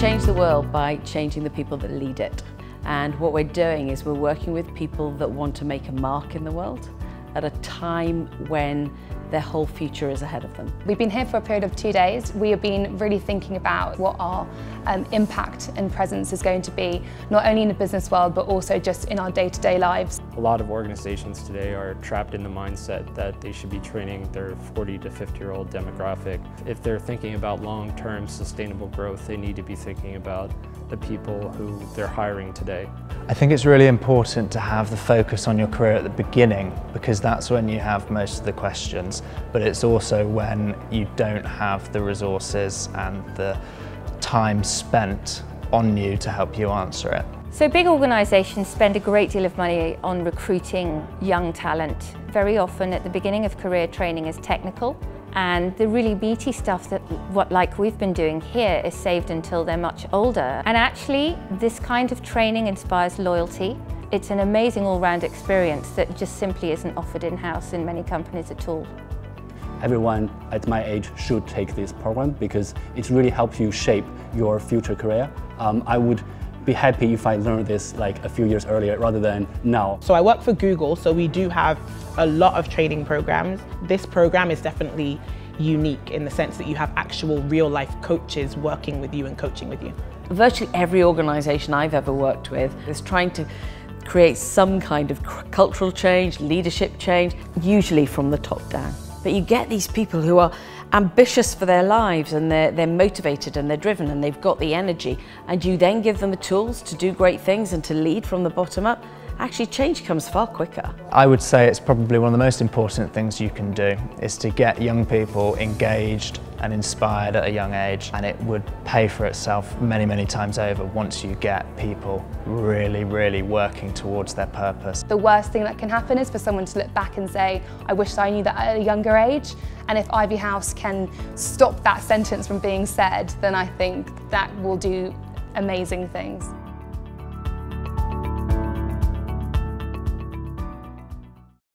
change the world by changing the people that lead it. And what we're doing is we're working with people that want to make a mark in the world at a time when their whole future is ahead of them. We've been here for a period of two days. We have been really thinking about what our um, impact and presence is going to be, not only in the business world, but also just in our day-to-day -day lives. A lot of organizations today are trapped in the mindset that they should be training their 40 to 50 year old demographic. If they're thinking about long-term sustainable growth, they need to be thinking about the people who they're hiring today. I think it's really important to have the focus on your career at the beginning because that's when you have most of the questions, but it's also when you don't have the resources and the time spent on you to help you answer it. So big organisations spend a great deal of money on recruiting young talent. Very often at the beginning of career training is technical and the really meaty stuff that what like we've been doing here is saved until they're much older. And actually this kind of training inspires loyalty. It's an amazing all-round experience that just simply isn't offered in-house in many companies at all. Everyone at my age should take this program because it really helps you shape your future career. Um, I would be happy if I learned this like a few years earlier rather than now. So I work for Google, so we do have a lot of training programs. This program is definitely unique in the sense that you have actual real life coaches working with you and coaching with you. Virtually every organisation I've ever worked with is trying to create some kind of cultural change, leadership change, usually from the top down. But you get these people who are ambitious for their lives and they're, they're motivated and they're driven and they've got the energy. And you then give them the tools to do great things and to lead from the bottom up, actually change comes far quicker. I would say it's probably one of the most important things you can do is to get young people engaged and inspired at a young age and it would pay for itself many many times over once you get people really really working towards their purpose. The worst thing that can happen is for someone to look back and say I wish I knew that at a younger age and if Ivy House can stop that sentence from being said then I think that will do amazing things.